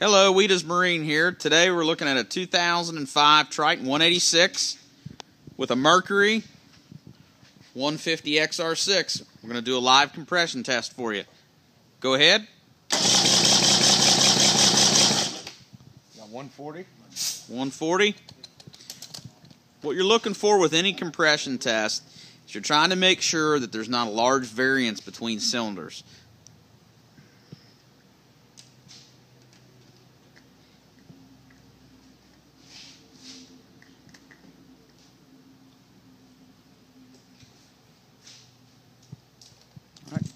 Hello, Wiedas Marine here. Today we're looking at a 2005 Triton 186 with a Mercury 150 XR6. We're going to do a live compression test for you. Go ahead. Got 140. 140. What you're looking for with any compression test is you're trying to make sure that there's not a large variance between cylinders.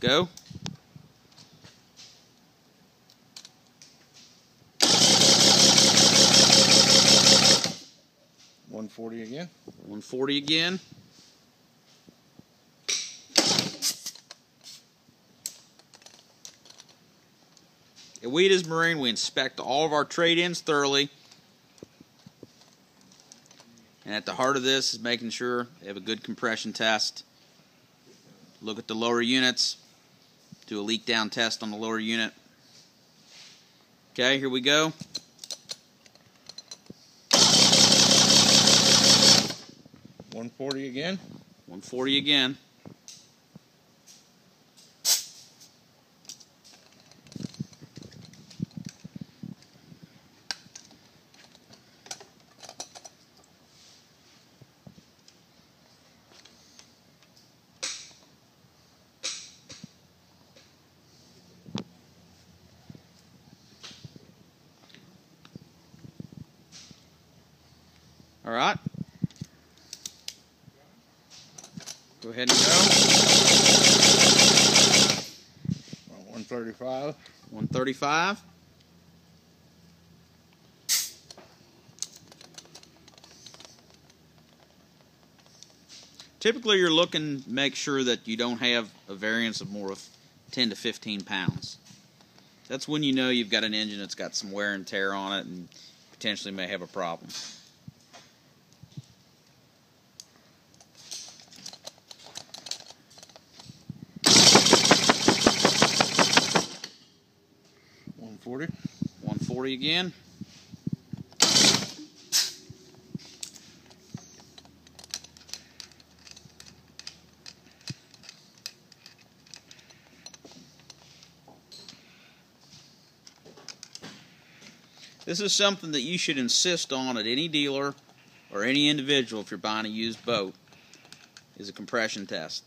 Go. One forty again. 140 again. At Wiedas Marine, we inspect all of our trade-ins thoroughly. And at the heart of this is making sure they have a good compression test. Look at the lower units. Do a leak down test on the lower unit. Okay, here we go. One forty again. 140 again. All right. Go ahead and go. One thirty five. 135. Typically, you're looking to make sure that you don't have a variance of more of 10 to 15 pounds. That's when you know you've got an engine that's got some wear and tear on it and potentially may have a problem. One forty. 140 again. This is something that you should insist on at any dealer or any individual if you're buying a used boat is a compression test.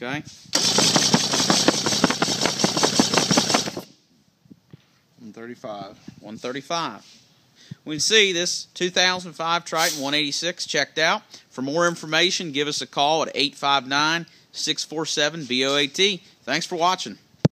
Okay? One thirty five. 135. We can see this 2005 Triton 186 checked out. For more information, give us a call at 859 647 BOAT. Thanks for watching.